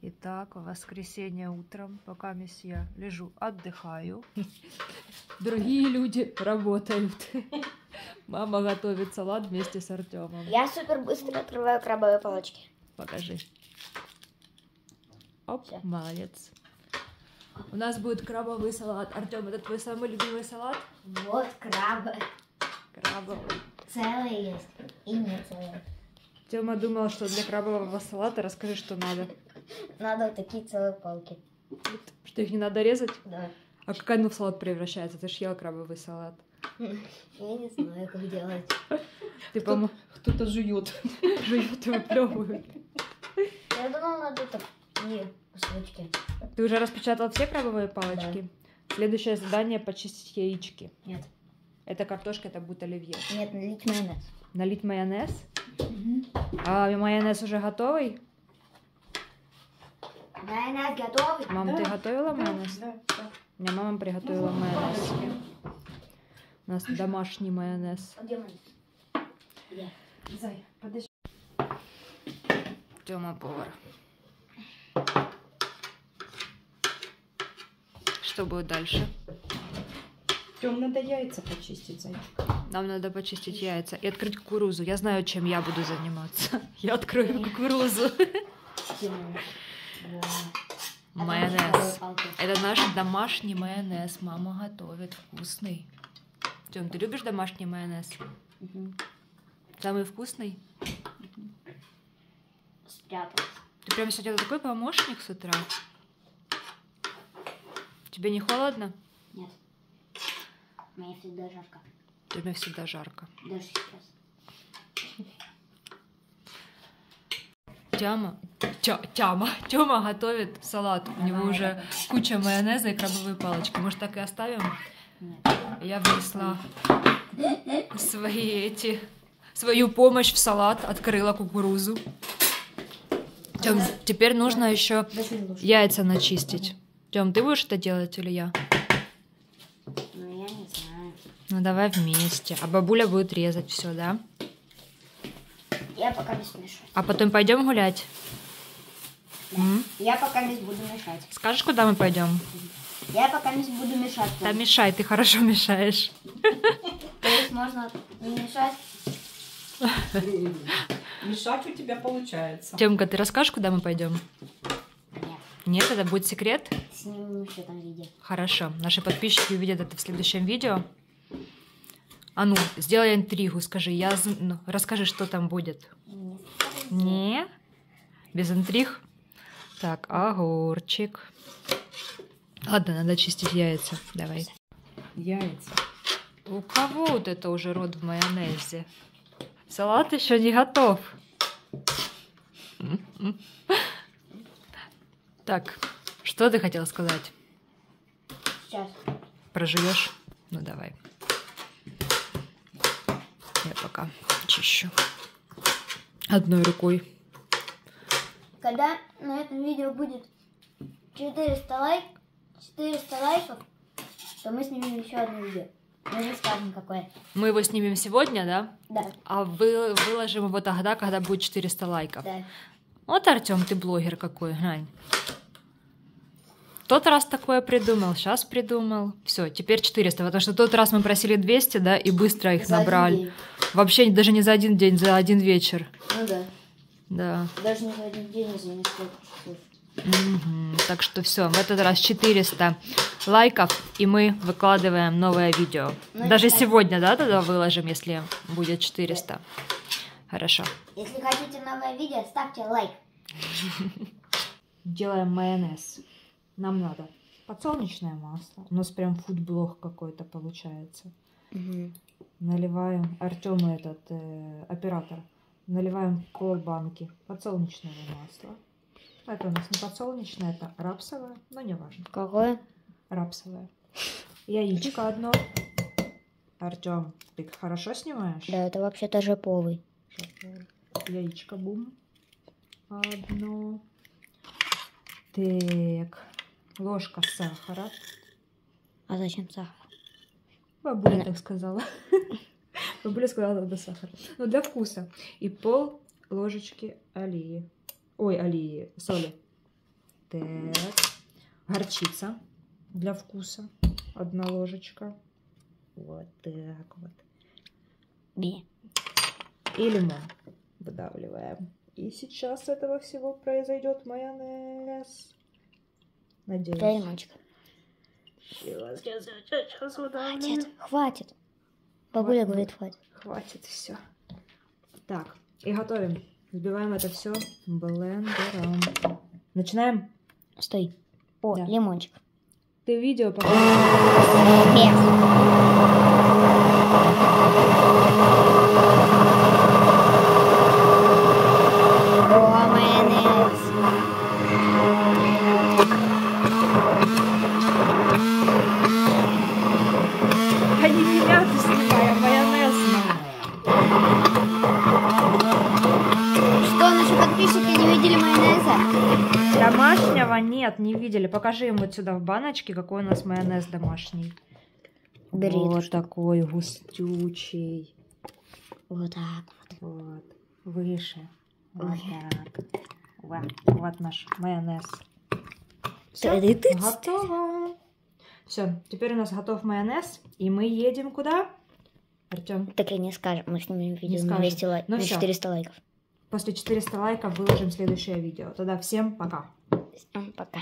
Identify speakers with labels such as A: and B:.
A: Итак, в воскресенье утром, пока я лежу, отдыхаю. Другие люди работают. Мама готовит салат вместе с Артемом.
B: Я супер быстро открываю крабовые палочки.
A: Покажи. Оп,
B: Всё.
A: молодец. У нас будет крабовый салат. Артем, это твой самый любимый салат?
B: Вот крабы.
A: Крабовый.
B: Целые есть и не целые.
A: Тёма думал, что для крабового салата расскажи, что надо.
B: Надо вот такие целые палки.
A: Что их не надо резать?
B: Да.
A: А как оно в салат превращается? Ты ж ел крабовый салат.
B: Я не знаю, как делать.
A: Ты, по
C: Кто-то жует.
A: жуют и выплевывают.
B: Я думала, надо так и кусочки.
A: Ты уже распечатал все крабовые палочки? Следующее задание почистить яички.
B: Нет.
A: Это картошка, это будет оливье.
B: Нет, налить майонез.
A: Налить майонез. А майонез уже готовый?
B: Майонез готовый?
A: Мам, ты
C: Да,
A: готовила майонез?
C: Да, да.
A: У меня мама приготовила майонез. У нас домашний майонез.
B: А Где майонез?
C: Зай, подожди.
A: Тёма повар. Что будет дальше?
C: Тем надо яйца почистить, зайчик.
A: Нам надо почистить яйца и открыть кукурузу. Я знаю, чем я буду заниматься. Я открою кукурузу.
B: Майонез?
A: Это наш домашний майонез. Мама готовит вкусный. Тём, ты любишь домашний майонез?
B: Мгм.
A: Самый вкусный?
B: Спрятал.
A: Ты прям сегодня такой помощник с утра. Тебе не холодно?
B: Нет. Мне всегда жарко.
A: Тебе всегда жарко.
B: Даже сейчас.
A: Тяма, Тя- Тяма, Тёма готовит салат. У него уже куча майонеза и крабовые палочки. Может, так и оставим?
B: Нет.
A: Я внесла свои эти, свою помощь в салат, открыла кукурузу. Тём, теперь нужно еще яйца начистить. Тём, ты будешь это делать или я?
B: Ну, я не знаю.
A: Ну, давай вместе. А бабуля будет резать все, да?
B: Я пока не смешу.
A: А потом пойдем гулять?
B: Я пока не буду мешать.
A: Скажешь, куда мы пойдем?
B: Я пока не буду мешать.
A: Да мешай, ты хорошо мешаешь.
B: То есть можно не мешать?
C: Мешать у тебя получается.
A: Тёмка, ты расскажешь, куда мы пойдем?
B: Нет.
A: Нет, это будет секрет?
B: Снимем еще там видео.
A: Хорошо. Наши подписчики увидят это в следующем видео. А ну, сделай интригу, скажи, я ну, расскажи, что там будет.
B: Нет.
A: Не? Без интриг? Так, огурчик. Ладно, надо чистить яйца. Давай.
C: Яйца.
A: У кого вот это уже рот в майонезе? Салат еще не готов. Так, что ты хотела сказать?
B: Сейчас.
A: Проживешь? Ну давай. Я пока чищу. Одной рукой.
B: Когда на этом видео будет 400 лайк, 400 лайков, то мы снимем еще одно видео. Мы не скажем какое.
A: Мы его снимем сегодня, да?
B: Да,
A: А вы, выложим его тогда, когда будет 400 лайков.
B: да.
A: Вот, Артем, ты блогер какой, глянь. Тот раз такое придумал, сейчас придумал. Все, теперь 400, потому что тот раз мы просили 200, да, и быстро их
B: За
A: набрали. Вообще даже не за один день, за один вечер.
B: Ну да.
A: Да.
B: Даже не за один день, а за несколько часов.
A: Мгм. Так что все, в этот раз 400 лайков, и мы выкладываем новое видео.
B: Ну,
A: Даже сегодня, да, тогда выложим, если будет 400. Хорошо.
B: Если хотите новое видео, ставьте лайк.
A: Делаем майонез. Нам надо подсолнечное масло. У нас прям фудблог какой-то получается. Наливаем, Артем этот э, оператор, наливаем полбанки подсолнечного масла. Это у нас не подсолнечное, это рапсовое, но не важно.
B: Какое?
A: Рапсовое. Яичко одно. Артем, ты хорошо снимаешь?
B: Да, это вообще-то жеповый.
A: Яичко бум. Одно. Так. Ложка сахара.
B: А зачем сахар?
A: Бабуля
B: Она-
A: так сказала. Бабуля сказала, надо сахар. Ну, для вкуса. И пол ложечки олии. Ой, олии, соли. Так. Горчица для вкуса. Одна ложечка. Вот так вот.
B: Бе.
A: И лимон выдавливаем. И сейчас этого всего произойдет майонез. Надеюсь.
B: Лимончик.
A: Сейчас, сейчас, сейчас, сейчас.
B: Хватит, хватит. Бабуля
A: Вот.
B: говорит, хватит.
A: Хватит все. Так, и готовим. Взбиваем это все блендером. Начинаем.
B: Стой. О,
A: Да.
B: лимончик.
A: Ты видео пока.
B: О, майонез.
A: А не меня ты снимай, а майонез
B: Что, наши подписчики не видели майонеза?
A: Домашнего нет, не видели. Покажи им вот сюда в баночке, какой у нас майонез домашний.
B: Бери
A: вот такой густючий.
B: Вот так.
A: Вот. Выше. Вот
B: Ой.
A: так. Вот, вот наш майонез. Все, готово. Все, теперь у нас готов майонез, и мы едем куда? Артем,
B: Так и не скажем, мы снимем видео на
A: скажем.
B: 200 лайков,
A: Ну
B: на
A: всё.
B: 400 лайков.
A: После 400 лайков выложим следующее видео. Тогда всем пока.
B: Всем пока.